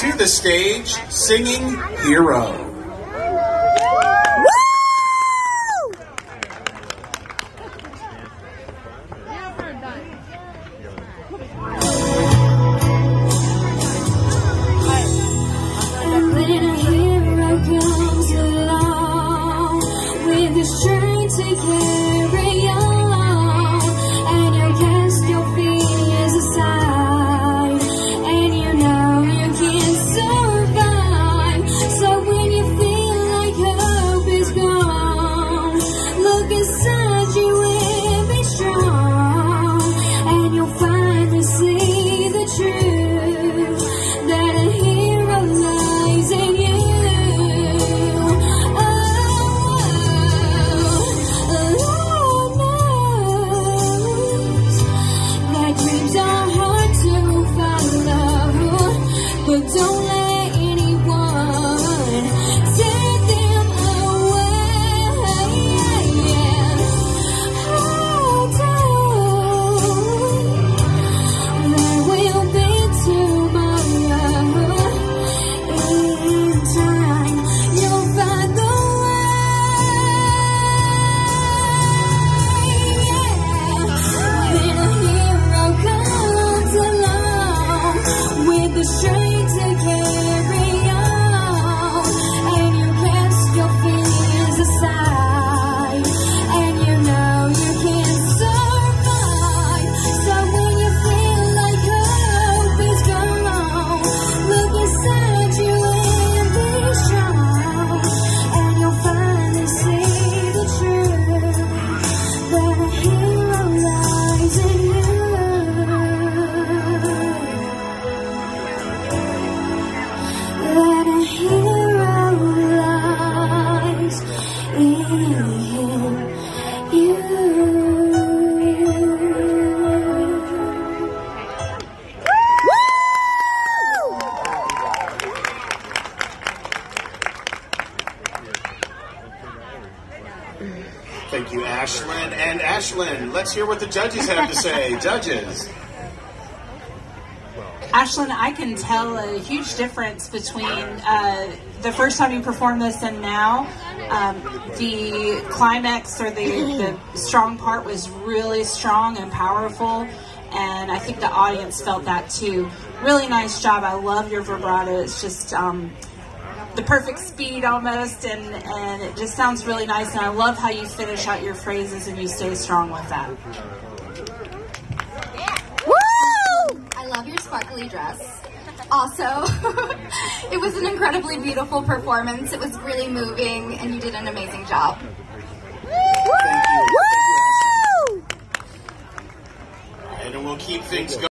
To the stage, singing Hero. Thank you, Ashlyn. And Ashlyn, let's hear what the judges have to say. judges. Ashlyn, I can tell a huge difference between uh, the first time you performed this and now. Um, the climax or the, the strong part was really strong and powerful, and I think the audience felt that too. Really nice job. I love your vibrato. It's just um, the perfect speed almost, and, and it just sounds really nice. And I love how you finish out your phrases and you stay strong with that. I love your sparkly dress. Also, it was an incredibly beautiful performance. It was really moving, and you did an amazing job.